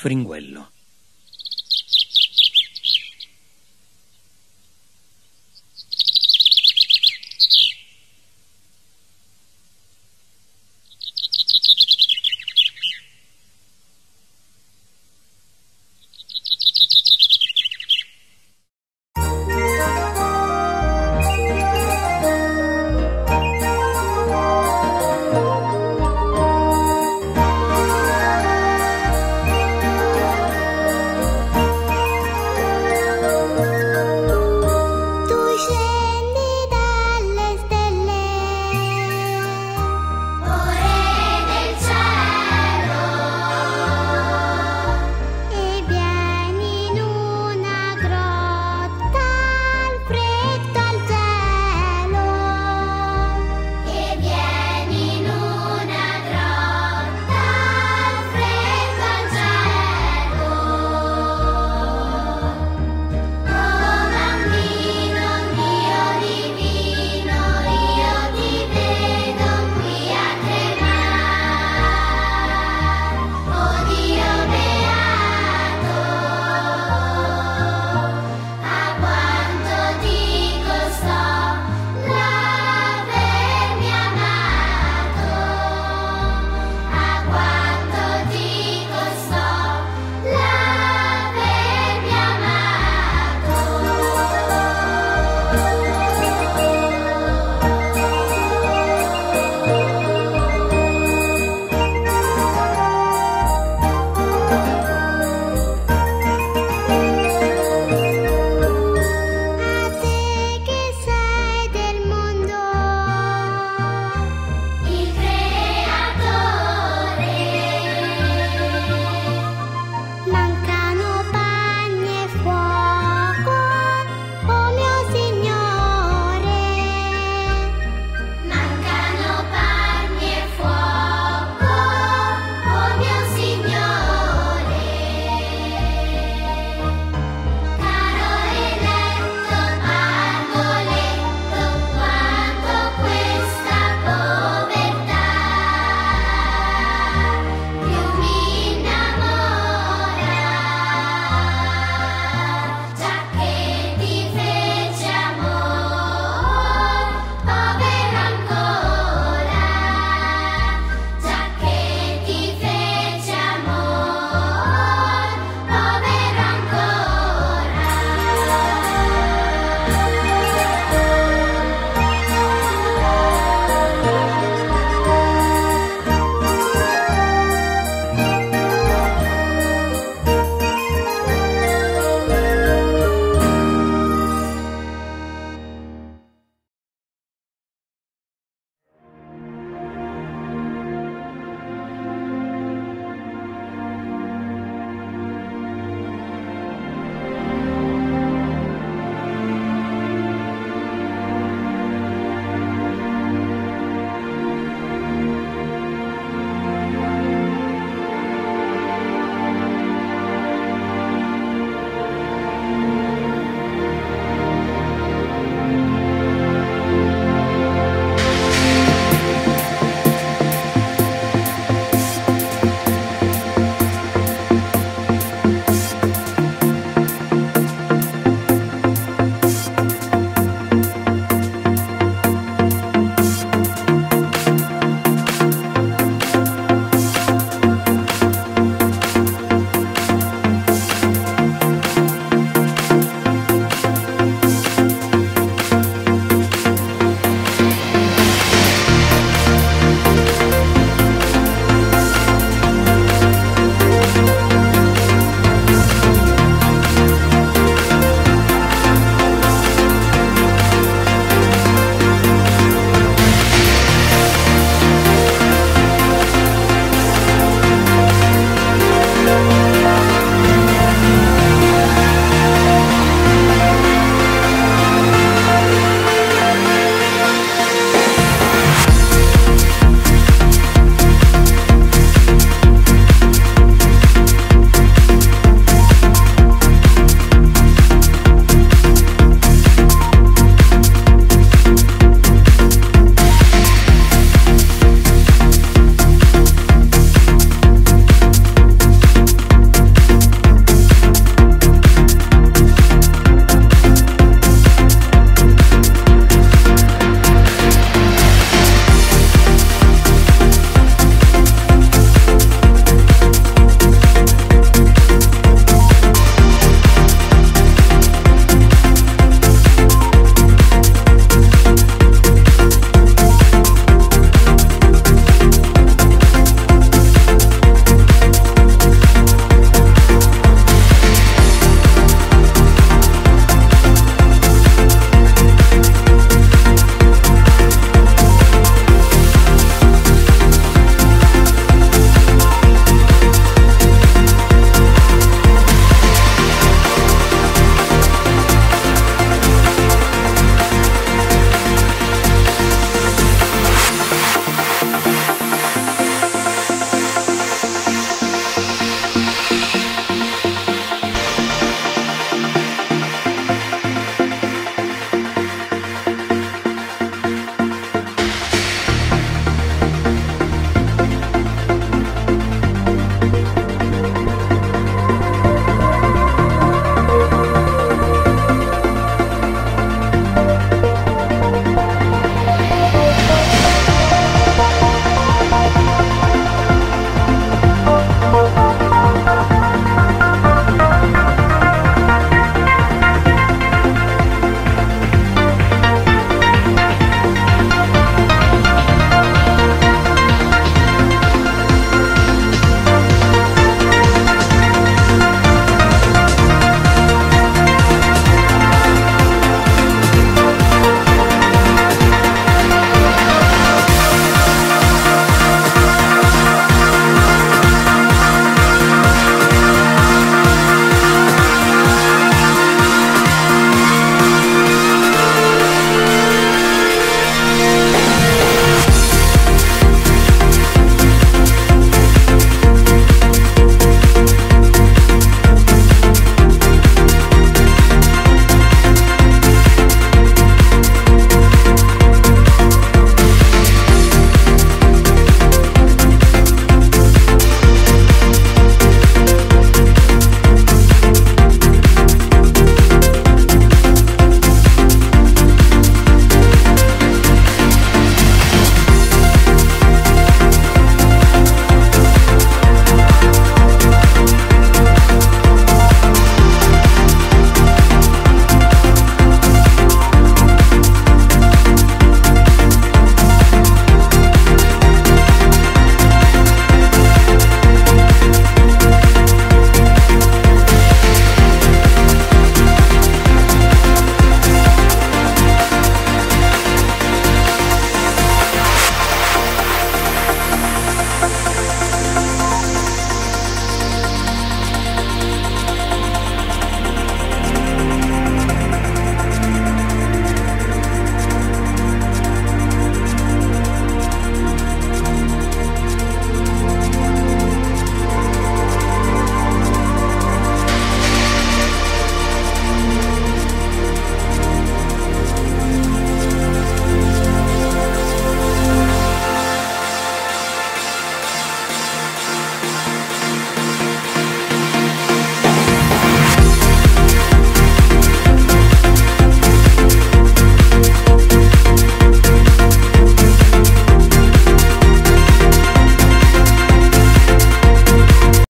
Fringuello.